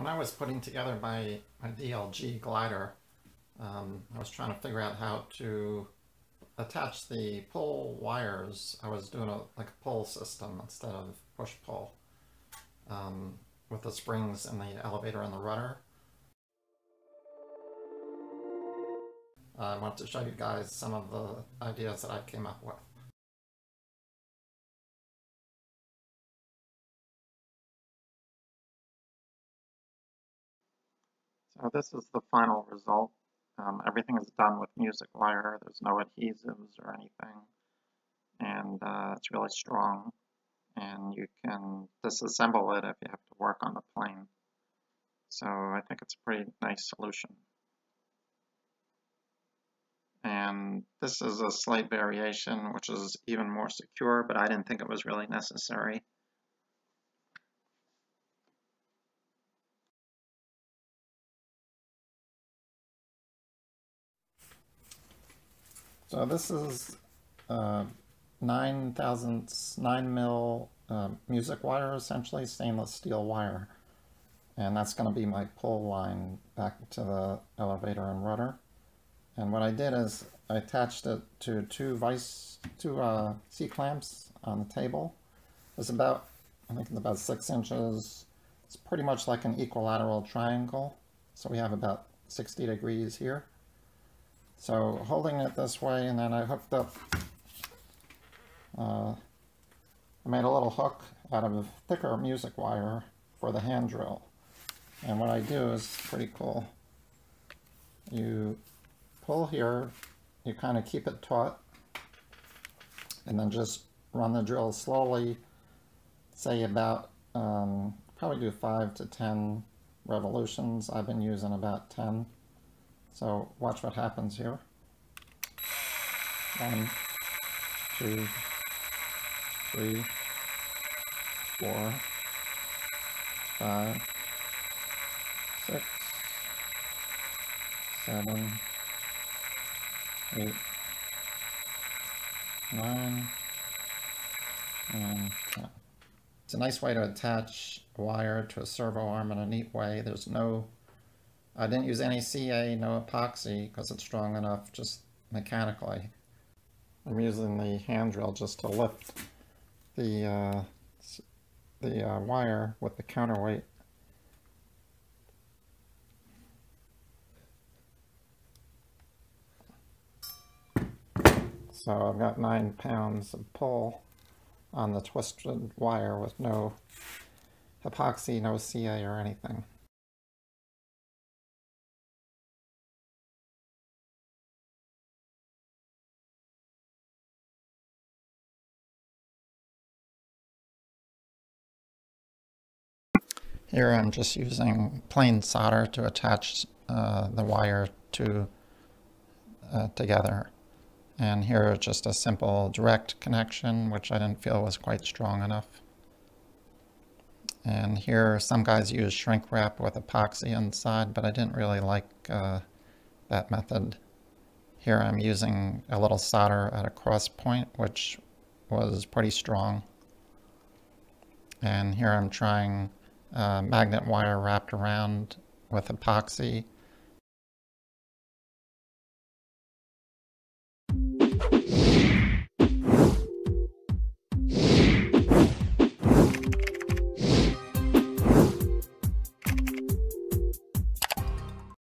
when I was putting together my, my DLG glider, um, I was trying to figure out how to attach the pull wires. I was doing a like a pull system instead of push-pull um, with the springs and the elevator and the rudder. I want to show you guys some of the ideas that I came up with. So this is the final result. Um, everything is done with music wire. There's no adhesives or anything. And uh, it's really strong. And you can disassemble it if you have to work on the plane. So I think it's a pretty nice solution. And this is a slight variation, which is even more secure, but I didn't think it was really necessary. So this is uh, 9 thousandths, 9 mil uh, music wire, essentially, stainless steel wire. And that's going to be my pull line back to the elevator and rudder. And what I did is I attached it to two vice, two uh, C-clamps on the table. It's about, I think it's about six inches. It's pretty much like an equilateral triangle. So we have about 60 degrees here. So holding it this way and then I hooked up, uh, I made a little hook out of thicker music wire for the hand drill. And what I do is pretty cool. You pull here, you kind of keep it taut, and then just run the drill slowly, say about, um, probably do 5 to 10 revolutions. I've been using about 10. So watch what happens here. One, two, three, four, five, six, seven, eight, nine, and ten. It's a nice way to attach a wire to a servo arm in a neat way. There's no I didn't use any CA, no epoxy, because it's strong enough just mechanically. I'm using the hand drill just to lift the, uh, the uh, wire with the counterweight. So I've got nine pounds of pull on the twisted wire with no epoxy, no CA or anything. Here I'm just using plain solder to attach uh, the wire to uh, together. And here just a simple direct connection, which I didn't feel was quite strong enough. And here some guys use shrink wrap with epoxy inside, but I didn't really like uh, that method. Here I'm using a little solder at a cross point, which was pretty strong. And here I'm trying uh, magnet wire wrapped around with epoxy